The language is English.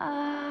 Ah.